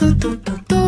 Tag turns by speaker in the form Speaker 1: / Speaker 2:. Speaker 1: do do do do